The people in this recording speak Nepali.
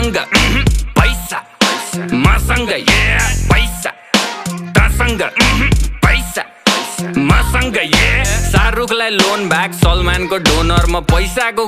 मसँग पैसा मसँग ए पैसा तसँग पैसा मसँग ए शाहरुखलाई लोन ब्याग सलमानको डोनर म पैसाको